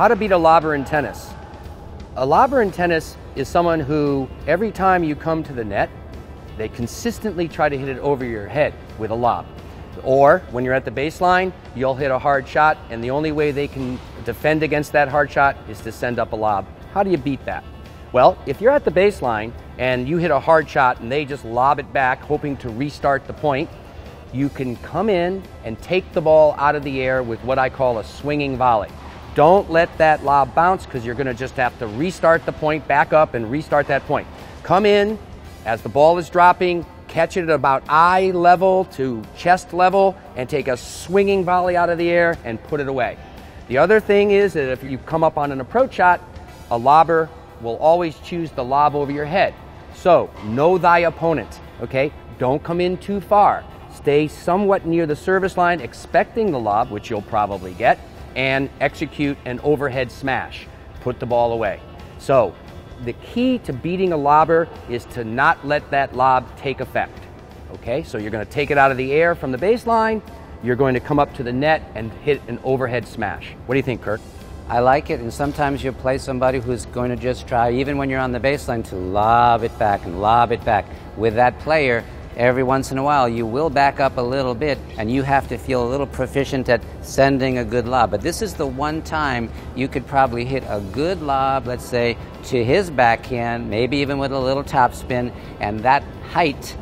How to beat a lobber in tennis. A lobber in tennis is someone who, every time you come to the net, they consistently try to hit it over your head with a lob. Or when you're at the baseline, you'll hit a hard shot, and the only way they can defend against that hard shot is to send up a lob. How do you beat that? Well, if you're at the baseline and you hit a hard shot and they just lob it back, hoping to restart the point, you can come in and take the ball out of the air with what I call a swinging volley. Don't let that lob bounce because you're going to just have to restart the point, back up, and restart that point. Come in as the ball is dropping, catch it at about eye level to chest level, and take a swinging volley out of the air and put it away. The other thing is that if you come up on an approach shot, a lobber will always choose the lob over your head. So, know thy opponent, okay? Don't come in too far. Stay somewhat near the service line, expecting the lob, which you'll probably get, and execute an overhead smash. Put the ball away. So, the key to beating a lobber is to not let that lob take effect. Okay, so you're going to take it out of the air from the baseline, you're going to come up to the net and hit an overhead smash. What do you think, Kirk? I like it, and sometimes you play somebody who's going to just try, even when you're on the baseline, to lob it back and lob it back. With that player, every once in a while you will back up a little bit and you have to feel a little proficient at sending a good lob. But this is the one time you could probably hit a good lob, let's say, to his backhand, maybe even with a little topspin, and that height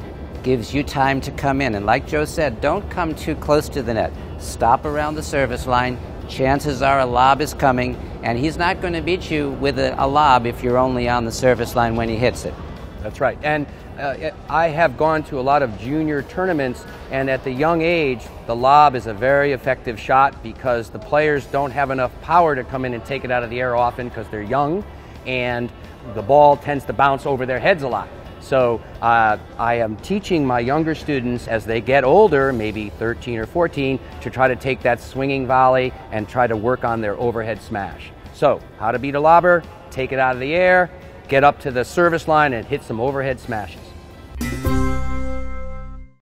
gives you time to come in. And like Joe said, don't come too close to the net. Stop around the service line, chances are a lob is coming, and he's not going to beat you with a, a, lob if you're only on the service line when he hits it. That's right. And uh, I have gone to a lot of junior tournaments, and at the young age, the lob is a very effective shot because the players don't have enough power to come in and take it out of the air often because they're young, and the ball tends to bounce over their heads a lot. So uh, I am teaching my younger students as they get older, maybe 13 or 14, to try to take that swinging volley and try to work on their overhead smash. So, how to beat a lobber, take it out of the air, get up to the service line and hit some overhead smashes.